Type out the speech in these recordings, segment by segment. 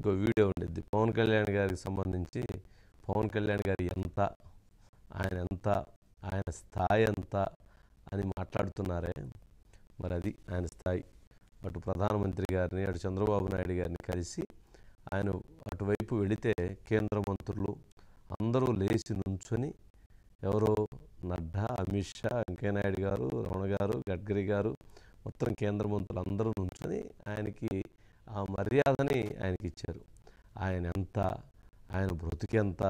ఇంకో వీడియో ఉండిద్ది. పవన్ కళ్యాణ్ గారికి సంబంధించి పవన్ కళ్యాణ్ గారి ఎంత ఆయన ఎంత ఆయన స్థాయి ఎంత అని మాట్లాడుతున్నారే. మరి అది ఆయన స్థాయి. అటు ప్రధానమంత్రి గారిని అటు చంద్రబాబు నాయుడు గారిని కలిసి ఆయన అటువైపు వెళితే కేంద్ర మంత్రులు అందరూ లేచి నుంచొని ఎవరో నడ్డా అమిత్ షా వెంకయ్యనాయుడు గారు రమణ గారు గడ్కరీ గారు మొత్తం కేంద్ర మంత్రులు అందరూ నుంచొని ఆయనకి ఆ మర్యాదని ఆయనకి ఇచ్చారు ఆయన ఎంత ఆయన బ్రతికెంత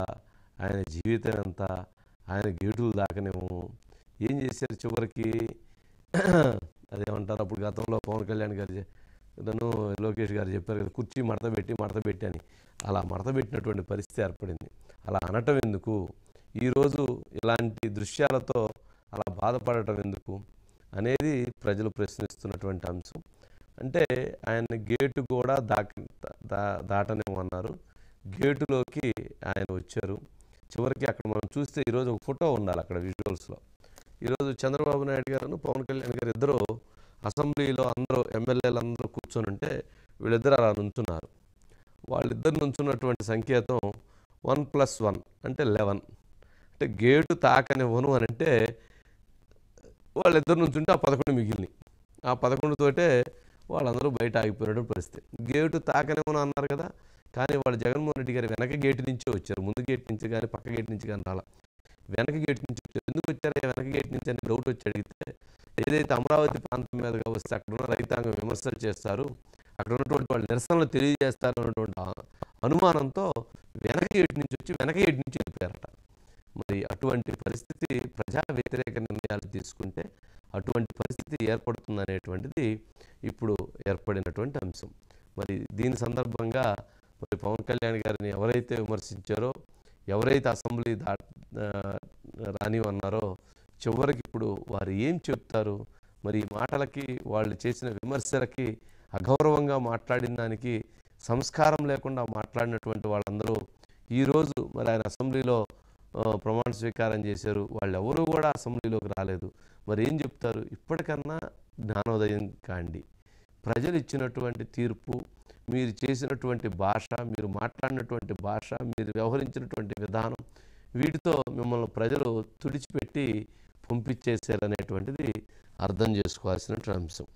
ఆయన జీవితం ఎంత ఆయన గేటులు దాకనేమో ఏం చేశారు చివరికి? అదేమంటారు? అప్పుడు గతంలో పవన్ కళ్యాణ్ గారు నన్ను లోకేష్ గారు చెప్పారు కదా కుర్చీ మడత పెట్టి మడత పెట్టి అని. అలా మడత పెట్టినటువంటి పరిస్థితి ఏర్పడింది. అలా అనటం ఎందుకు? ఈరోజు ఇలాంటి దృశ్యాలతో అలా బాధపడటం ఎందుకు? అనేది ప్రజలు ప్రశ్నిస్తున్నటువంటి అంశం. అంటే ఆయన గేటు కూడా దాక దా దాటనేమన్నారు గేటులోకి ఆయన వచ్చారు. చివరికి అక్కడ మనం చూస్తే ఈరోజు ఒక ఫోటో ఉండాలి అక్కడ విజువల్స్లో. ఈరోజు చంద్రబాబు నాయుడు గారు పవన్ కళ్యాణ్ గారు ఇద్దరు అసెంబ్లీలో అందరూ ఎమ్మెల్యేలు అందరూ కూర్చొని ఉంటే వీళ్ళిద్దరు అలా నుంచున్నారు. వాళ్ళిద్దరు నుంచున్నటువంటి సంకేతం వన్ ప్లస్ వన్ అంటే లెవెన్. అంటే గేటు తాకనివ్వను అని అంటే వాళ్ళిద్దరు నుంచుంటే ఆ పదకొండు మిగిలినాయి. ఆ పదకొండుతోటే వాళ్ళందరూ బయట ఆగిపోయినటువంటి పరిస్థితి. గేటు తాకనేమో అన్నారు కదా కానీ వాళ్ళు జగన్మోహన్ రెడ్డి గారు వెనక గేటు నుంచే వచ్చారు. ముందు గేట్ నుంచి కానీ పక్క గేట్ నుంచి కానీ రాలా. వెనక గేట్ నుంచి వచ్చారు. ఎందుకు వచ్చారు? వెనక గేట్ నుంచి అని డౌట్ వచ్చి అడిగితే ఏదైతే అమరావతి ప్రాంతం మీదగా వస్తే అక్కడ ఉన్న రైతాంగం విమర్శలు చేస్తారు అక్కడ ఉన్నటువంటి వాళ్ళు నిరసనలు తెలియజేస్తారు అన్నటువంటి అనుమానంతో వెనక గేటు నుంచి వచ్చి వెనక గేటు నుంచి వెళ్ళిపోయారట. మరి అటువంటి పరిస్థితి ప్రజా వ్యతిరేక నిర్ణయాలు తీసుకుంటే అటువంటి పరిస్థితి ఏర్పడుతుంది అనేటువంటిది ఇప్పుడు ఏర్పడినటువంటి అంశం. మరి దీని సందర్భంగా మరి పవన్ కళ్యాణ్ గారిని ఎవరైతే విమర్శించారో ఎవరైతే అసెంబ్లీ దా రానివన్నారో చివరికి ఇప్పుడు వారు ఏం చెప్తారు? మరి ఈ మాటలకి వాళ్ళు చేసిన విమర్శలకి అగౌరవంగా మాట్లాడిన దానికి సంస్కారం లేకుండా మాట్లాడినటువంటి వాళ్ళందరూ ఈరోజు మరి ఆయన అసెంబ్లీలో ప్రమాణ స్వీకారం చేశారు. వాళ్ళు ఎవరు కూడా అసెంబ్లీలోకి రాలేదు. మరి ఏం చెప్తారు? ఇప్పటికన్నా జ్ఞానోదయం కాండి. ప్రజలు ఇచ్చినటువంటి తీర్పు మీరు చేసినటువంటి భాష మీరు మాట్లాడినటువంటి భాష మీరు వ్యవహరించినటువంటి విధానం వీటితో మిమ్మల్ని ప్రజలు తుడిచిపెట్టి పంపించేశారనేటువంటిది అర్థం చేసుకోవాల్సినటువంటి అంశం.